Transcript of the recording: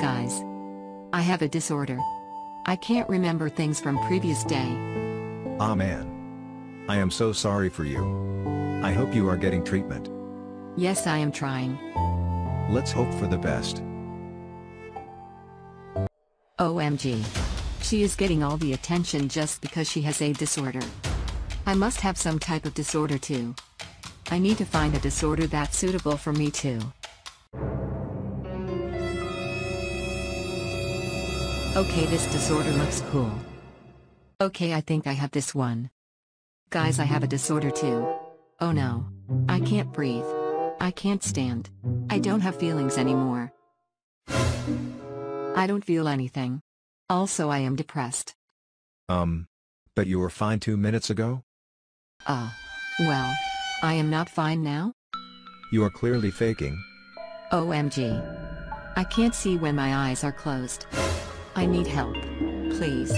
Guys. I have a disorder. I can't remember things from previous day. Ah man. I am so sorry for you. I hope you are getting treatment. Yes I am trying. Let's hope for the best. OMG. She is getting all the attention just because she has a disorder. I must have some type of disorder too. I need to find a disorder that's suitable for me too. Okay this disorder looks cool. Okay I think I have this one. Guys I have a disorder too. Oh no. I can't breathe. I can't stand. I don't have feelings anymore. I don't feel anything. Also I am depressed. Um. But you were fine two minutes ago? Ah. well. I am not fine now? You are clearly faking. OMG. I can't see when my eyes are closed. I need help. Please.